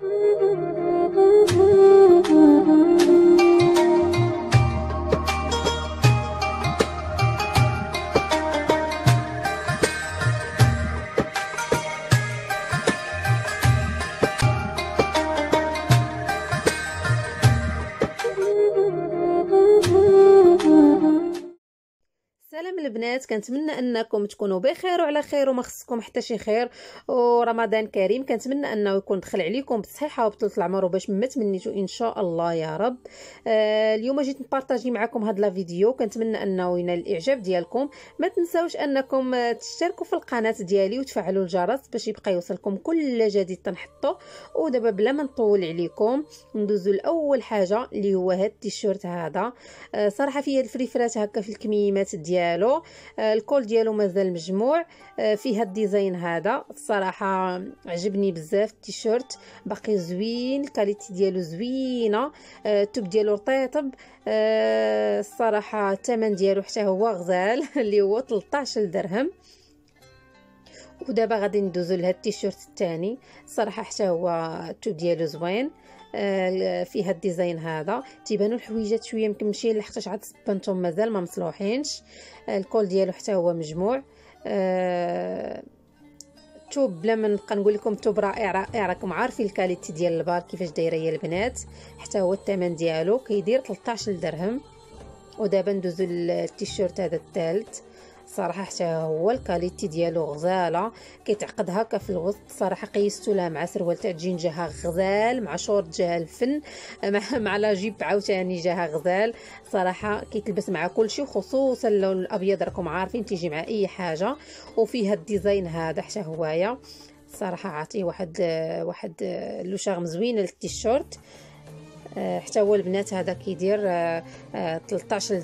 Thank you. البنات كنتمنى أنكم تكونوا بخير وعلى خير وما خصكم حتى شي خير. ورمضان كريم كنتمنى أنه يكون دخل عليكم بالصحه وبطول العمر وباش ما تمنيتو إن شاء الله يا رب. آه اليوم جيت نبارطاجي معكم هاد لا فيديو. كنتمنى أنه ينال الإعجاب ديالكم. ما تنساوش أنكم تشتركوا في القناة ديالي وتفعلوا الجرس باش يبقى يوصلكم كل جديد تنحطه ودابا بلا ما نطول عليكم ندوزو لأول حاجة اللي هو هاد التيشيرت هذا. آه صراحة فيه الفريفرات هكا في الكميمات ديال ديالو. ال col ديالو مازال مجموع. آه، فيه ال design هذا. الصراحة عجبني بزاف. التيشيرت باقي زوين ال qualité ديالو زوينة. آه، التوب ديالو رطيطب الصراحة الثمن ديالو حتى هو غزال اللي هو 13 درهم ودابا غادي ندوزو لهاد التيشيرت الثاني الصراحه حتى هو التوب ديالو زوين. آه، فيها الديزاين هذا. تيبانوا الحويجات شوية مكمشين لحقاش عاد سبنتهم مازال ما مصلوحينش. آه، ال col ديالو حتى هو مجموع. أه توب بلا ما نبقى نقول لكم توب رائع رائع. راكم عارفين ال qualité ديال البال كيفاش دايرة هي البنات. حتى هو الثمن ديالو كيدير 13 درهم ودابا ندوزو للتيشيرت هذا الثالث. صراحة حتى هو ال qualité ديالو غزالة كيتعقد هكا في الوسط صراحة قيستو ليها مع سروال تاع جين جاها غزال مع شورت جاها الفن مع, مع la jupe عاوتاني جاها غزال. صراحة كيتلبس مع كلشي وخصوصا اللون الأبيض راكم عارفين تيجي مع أي حاجة. وفيها الديزاين هذا حتى هوايا. صراحة عطيه واحد واحد لوشاغ زوينه للتيشيرت. آه، حتى هو البنات هذا كيدير 13 آه،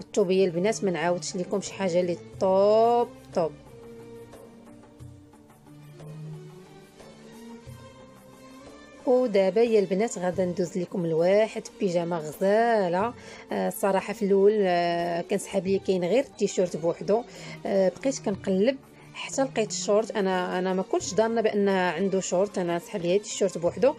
آه، الطوبية البنات ما نعاودش لكم شي حاجة اللي طوب طوب. ودابا يا البنات غادا ندوز لكم لواحد بيجامة غزالة. آه صراحة في الأول آه كنسحب لي كاين غير التيشيرت بوحدو. آه بقيت كنقلب حتى لقيت الشورت أنا أنا ما كنتش ضامنة بأن عنده شورت أنا سحب لي التيشيرت بوحدو.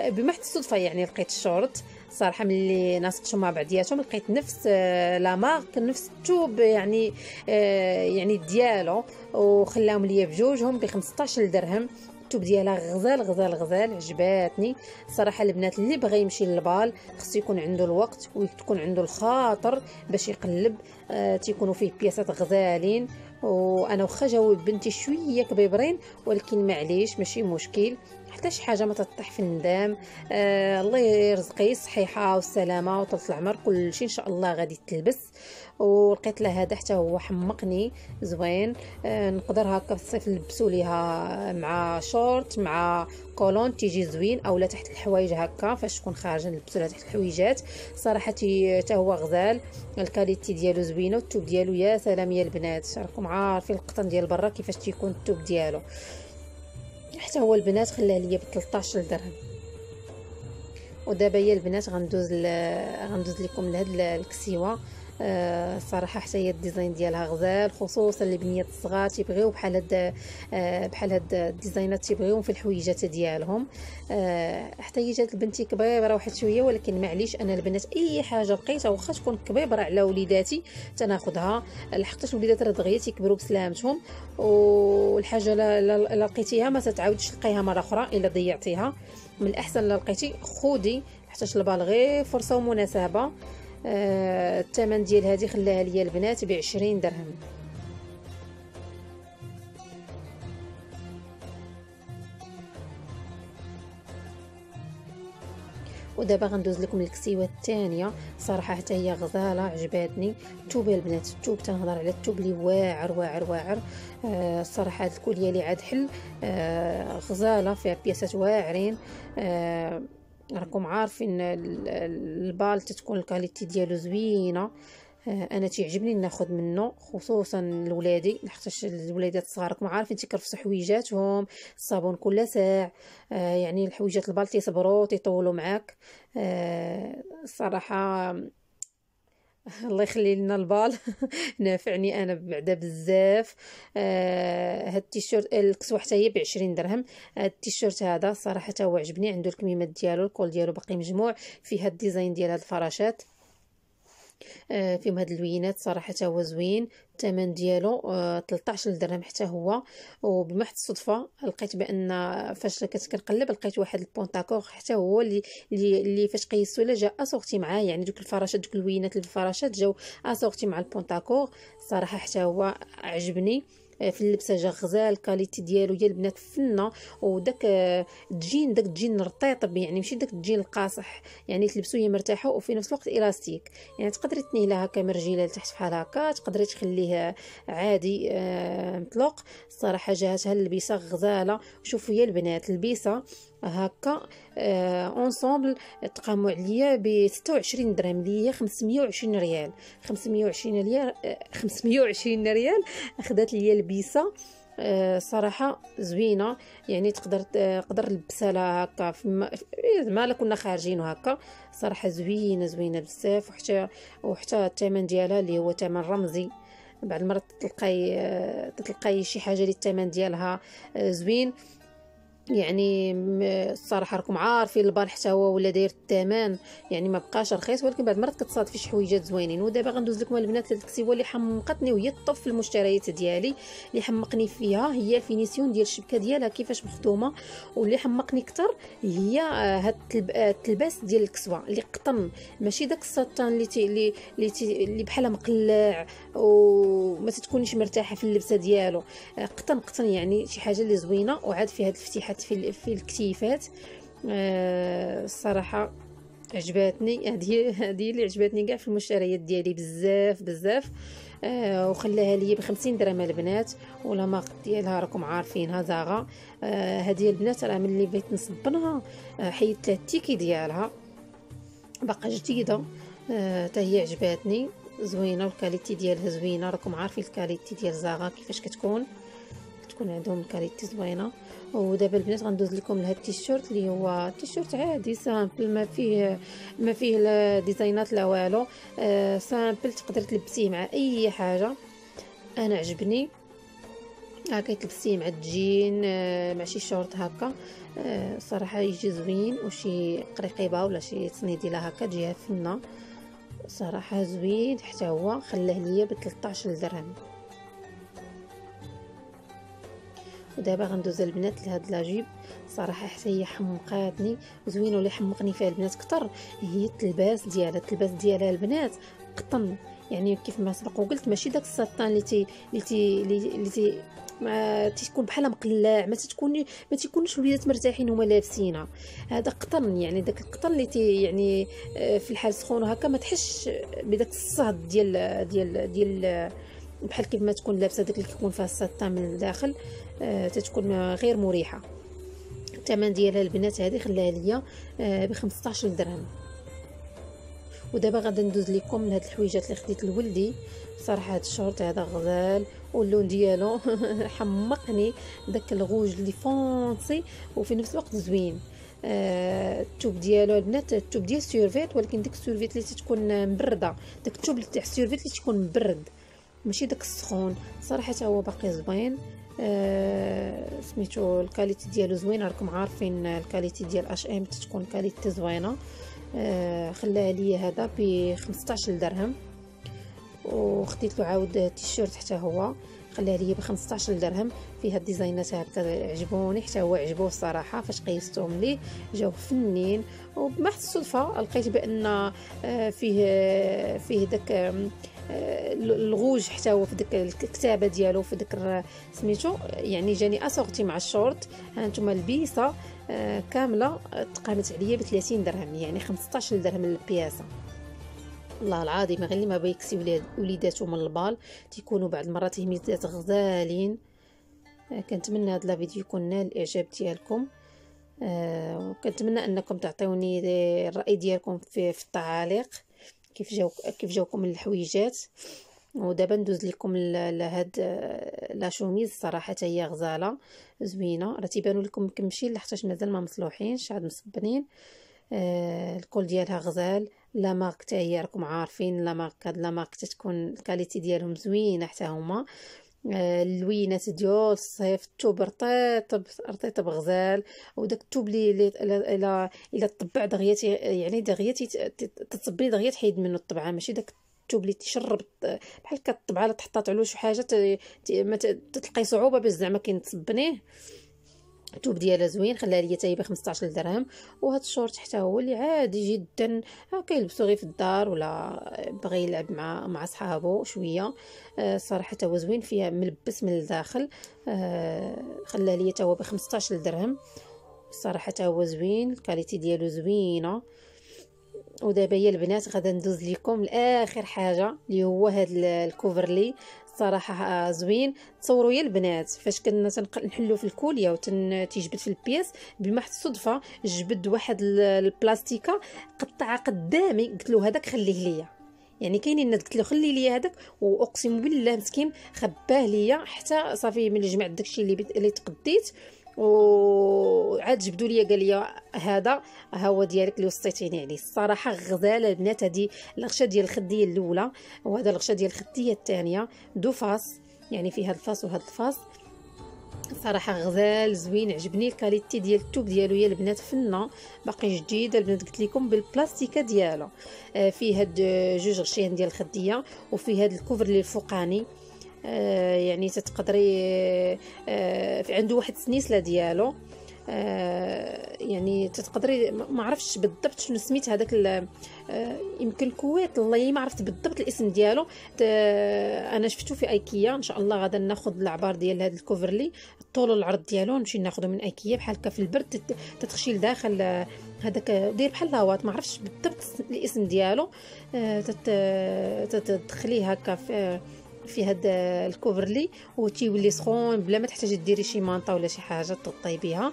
بمحض الصدفة يعني لقيت الشورت صراحة ملي ناسقتهم مع بعضياتهم لقيت نفس آه، la marque نفس التوب يعني آه، يعني ديالو وخلاهم ليا بجوجهم ب 15 درهم. التوب ديالها غزال غزال غزال عجباتني. صراحة البنات اللي بغى يمشي للبال خصو يكون عنده الوقت وتكون عنده الخاطر باش يقلب آه تيكونوا فيه بياسات غزالين. وأنا واخا جاو بنتي شوية كبيبرين ولكن معليش ماشي مشكل. حتى شي حاجة ما تطيح في الندام. آه الله يرزقي الصحيحة والسلامة وطول العمر كلشي إن شاء الله غادي تلبس. ولقيت له هذا حتى هو حمقني زوين. آه نقدر هكا في الصيف نلبسو ليها مع شورت مع collant تيجي زوين اولا تحت الحوايج هكا فاش تكون خارجة نلبسو لها تحت الحويجات. صراحة حتى هو غزال ال qualité ديالو زوينة والتوب ديالو يا سلام يا البنات. راكم عارفين القطن ديال برا كيفاش تيكون التوب ديالو. حتى هو البنات خلاه ليا ب 13 درهم ودابا هي البنات غندوز. غندوز لكم لهاد الكسيوة آه صراحة حتى هي ال design ديالها غزال خصوصا اللي بنيات الصغار تيبغيو بحال هاد آه بحال هاد الديزاينات تيبغيوهم في الحويجات ديالهم. آه حتى هي جات لبنتي كبيرة واحد شوية ولكن معليش أنا البنات أي حاجة لقيتها واخا تكون كبيرة على وليداتي تناخذها لحقاش وليدات راه دغيا تيكبروا بسلامتهم والحاجة لا لقيتيها ما تتعاودش تلقيها مرة أخرى إلا ضيعتيها. من الأحسن لا لقيتي خودي حتى البال غير فرصة ومناسبة. الثمن ديال هذه خلاها ليا البنات ب 20 درهم. ودابا غندوز لكم الكسيوة الثانية. صراحة حتى هي غزالة عجباتني. التوب البنات التوب تنهضر على التوب اللي واعر واعر واعر. آه الصراحه هاد الكولية اللي عاد حل. آه غزالة فيها بياسات واعرين. آه راكم عارفين البال تتكون الكاليتي ديالو زوينة. آه، أنا تيعجبني ناخذ منه خصوصا لولادي لحقاش الوليدات الصغار راكم عارفين تيكرفسوا حويجاتهم الصابون كل ساعة. آه، يعني الحويجات البال تيصبروا تيطولوا معاك. الصراحه الله يخلي لنا البال. نافعني أنا بعدا بزاف. آه هاد التيشيرت الكسوه حتى هي ب 20 درهم. هاد التيشيرت هذا صراحة هو عجبني. عنده الكميمات ديالو ال col ديالو باقي مجموع. فيه هاد ال design ديال هاد الفراشات. آه، فيهم هاد اللوينات صراحة هو زوين. الثمن ديالو 13 آه، درهم حتى هو. وبمحض الصدفة لقيت بأن فاش كنت كنقلب لقيت واحد ال pantacourt حتى هو اللي اللي فاش قيسو له جا assorti معاه. يعني دوك الفراشات دوك اللوينات الفراشات جاو assorti مع ال pantacourt صراحة حتى هو عجبني. في اللبسة جا غزال ال qualité ديالو ديال البنات فنة. وداك الجين داك الجين رطيط يعني ماشي داك الجين القاصح. يعني تلبسو هي مرتاحه وفي نفس الوقت élastique. يعني تقدري تنيه لها هكا لتحت بحال هكا تقدري تخليه عادي آه، مطلق. الصراحه جاتها اللبسه غزالة. شوفوا يا البنات البسه هكا آه ensemble تقاموا عليا ب 26 درهم هي 520 ريال. 520 ريال 520 ريال أخذت لي البيسة. آه صراحة زوينة. يعني تقدر تقدر لبسها لها هكا زعما كنا خارجين وهكا. صراحة زوينة زوينة بزاف. وحتى وحتى الثمن ديالها اللي هو ثمن رمزي. بعض المرات تلقاي تلقاي شي حاجة اللي الثمن ديالها آه، زوين. يعني الصراحة راكم عارفين البال حتى هو ولا داير الثمن يعني ما بقاش رخيص ولكن بعد المرات كتصادفي شي حويجات زوينين. ودابا غندوز لكم البنات الكسيوه اللي حمقتني وهي ال top في المشتريات ديالي اللي حمقني فيها هي ال finition ديال الشبكة ديالها كيفاش مخدومة. واللي حمقني أكثر هي آه، هاد التلباس ديال الكسوة اللي قطن. ماشي داك السطان اللي تي اللي اللي, اللي بحال مقلع وما تكونيش مرتاحة في اللبسة ديالو. آه، قطن قطن يعني شي حاجة اللي زوينة وعاد في هاد الفتيحه طاحت في في الكتيفات. آه الصراحه عجباتني. هذه هذه اللي عجبتني كاع في المشتريات ديالي بزاف بزاف. آه وخلاها لي ب 50 درهم البنات. ولا مارك ديالها راكم عارفينها زاغا. آه هذه البنات راه ملي بغيت نصبنها آه حيدت لها التيكي ديالها. باقا جديده حتى آه هي عجباتني. زوينة وال qualité ديالها زوينة. راكم عارفين ال qualité ديال Zara كيفاش كتكون. كتكون عندهم ال qualité زوينة. ودابا البنات غندوز لكم لهاد التيشيرت اللي هو تيشيرت عادي simple ما فيه ما فيه لا ديزاينات لا والو. آه simple تقدر تلبسيه مع أي حاجة. أنا عجبني. هكا تلبسيه مع الجين آه مع شي شورت هكا. آه صراحة يجي زوين وشي قريقيبة ولا شي صنيدلة هكا تجيها فنة. صراحة زوين حتى هو خلاه ليا ب 13 درهم ودابا غندوز البنات لهاد la jupe. صراحة حتى هي حمقاتني زوينه ولا حمقني فيها البنات كتر. هي التلباس ديالها التلباس ديالها البنات قطن. يعني كيف ما سبق وقلت ماشي داك السطان اللي تي اللي تي اللي تي ما تكون بحال مقلاع ما تكون ما تيكونوش الوليدات مرتاحين هما لابسينها. هذا قطن يعني داك القطن اللي تي يعني آه، في الحال سخون هكا ما تحسش بداك الصهد ديال ديال ديال بحال كيف ما تكون لابسة داك اللي كيكون فيها السطان من الداخل. تتكون غير مريحة. الثمن ديالها البنات هذه خلاها ليا آه ب 15 درهم. ودابا غادي ندوز لكم لهاد الحويجات اللي خديت لولدي. صراحة هاد الشورت هذا غزال واللون ديالو حمقني. داك الغوج اللي foncé وفي نفس الوقت زوين. آه التوب ديالو البنات التوب ديال سيرفيت ولكن ديك السيرفيت اللي تتكون مبردة. داك التوب تاع السيرفيت اللي تكون مبرد. ماشي داك السخون. صراحة هو باقي زوين. آه سميتو ال qualité ديالو زوين راكم عارفين ال qualité ديال H&M تكون qualité زوينة. آه خلاها ليا هذا ب 15 درهم. وخديت له عاود تيشيرت حتى هو. خلاها ليا ب 15 درهم. فيها الديزاينات هكا عجبوني حتى هو عجبو الصراحة فاش قيستهم ليه جاو فنين. وبمحض الصدفة لقيت بأن آه، فيه فيه داك الغوج حتى هو في ديك الكتابة ديالو في ديك سميتو يعني جاني assorti مع الشورت. ها نتوما ال pièce آه، كاملة تقامت عليا ب 30 درهم يعني 15 درهم البياسة. الله العظيم غير اللي ما بيكسي وليداتهم من البال تيكونوا بعض المرات هميزات غزالين. آه، كنتمنى هذا الفيديو يكون نال الإعجاب ديالكم. آه وكنتمنى أنكم تعطيوني الرأي ديالكم في, في التعاليق. كيف جاو كيف جاوكم الحويجات. ودابا ندوز لكم لهاد لا شوميز صراحة هي غزالة زوينة. راه تيبانوا لكم مكمشين لحقاش مازال ما مصلوحينش عاد مصبنين آه الكل ديالها غزال. لا مارك حتى هي راكم عارفين لا مارك هاد لا مارك تتكون الكاليتي ديالهم زوينة حتى هما. اللوينات ديال الصيف الثوب رطيط رطيط بغزال وداك الثوب اللي الا الا طبع دغيا يعني دغيا تتصبي دغيا تحيد منه الطبعة. ماشي داك الثوب اللي تشرب بحال كطبعة تحطات على شي حاجة تلقاي صعوبة باش زعما كنتصبنيه التوب ديالها زوين خليها ليا حتى ب 15 درهم. وهذا الشورت حتى هو اللي عادي جدا. كيلبسو غير في الدار ولا بغى يلعب مع مع صحابو شوية. آه صراحة حتى هو زوين فيها ملبس من الداخل. آه ليا حتى هو ب 15 درهم. الصراحه حتى هو زوين ال qualité ديالو زوينة. ودابا يا البنات غادا ندوز لكم لآخر حاجة اللي هو هذا ال couvre-lit صراحة زوين. تصوروا يا البنات فاش كنا نحلو في الكوليا وتيجبد في البياس بمحض الصدفة جبد واحد البلاستيكة قطعة قدامي. قلت له هذاك خليه ليا. يعني كاينين الناس قلت له خلي لي هذاك وأقسم بالله مسكين خباه ليا. حتى صافي ملي جمعت داكشي اللي اللي تقديت وعاد جبدوا لي قال لي هذا ها هو ديالك اللي وصيتيني عليه. الصراحة غزالة البنات هذه الغشة ديال الخديه الأولى وهذا الغشة ديال الخديه الثانية deux faces يعني فيها ال face وهذا ال face. صراحة غزال زوين عجبني ال qualité ديال التوب ديالو يا البنات فنة. باقي جديد البنات قلت لكم بالبلاستيكة ديالو. آه فيه هاد جوج غشيان ديال الخدية وفيه هاد ال couvre اللي الفوقاني يعني تتقدري آه، عنده واحد السنيسله ديالو. آه، يعني تتقدري ما عرفتش بالضبط شنو سميت هذاك يمكن الكويت الله ما عرفت بالضبط الاسم ديالو. أنا شفتو في أيكيا إن شاء الله غادا ناخذ العبار ديال هذا الكوفرلي الطول والعرض ديالو نمشي ناخذه من أيكيا بحال هكا في البرد تتخشي لداخل هذاك داير بحال لاواط ما عرفتش بالضبط الاسم ديالو. تدخليه هكا في في هاد الكوفرلي وتيولي سخون بلا ما تحتاجي ديري شي مانطا ولا شي حاجة تغطي بها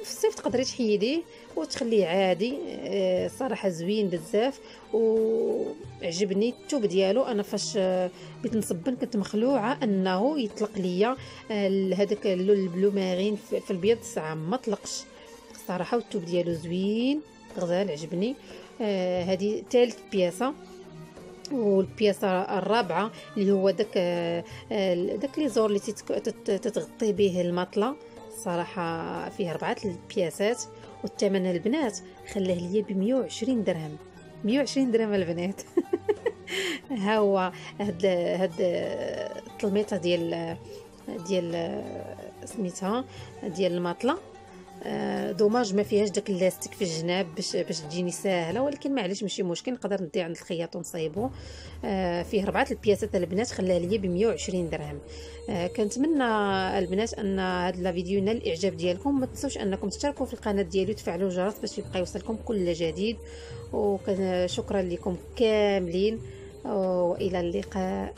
وفي الصيف تقدري تحيديه وتخليه عادي آه، صراحة زوين بزاف. وعجبني التوب ديالو. أنا فاش آه، بغيت نصبن كنت مخلوعة أنه يطلق ليا آه، هذاك اللون ال bleu marine في البيض ساعة ما طلقش. الصراحه والتوب ديالو زوين غزال عجبني. هذه ثالث بياسة. والبياسه الرابعة اللي هو داك داك ليزار اللي تتغطي به المطلة. صراحة فيه أربعة البياسات والثمن البنات خلاه ليا ب 120 درهم. 120 درهم البنات. ها هو هاد هاد الطلميطه ديال ديال سميتها ديال المطلة. آه، دوماج ما فيهاش داك اللاستيك في الجناب باش باش تجيني ساهلة ولكن معليش ماشي مشكل نقدر ندي عند الخياط ونصايبو. آه، فيه ربعة البياسات البنات خلاها ليا ب 120 درهم. آه، كنتمنى البنات أن هذا الفيديو ينال الإعجاب ديالكم ما تنسوش أنكم تشتركوا في القناة ديالي وتفعلوا الجرس باش يبقى يوصلكم كل جديد. وشكرا لكم كاملين والى اللقاء.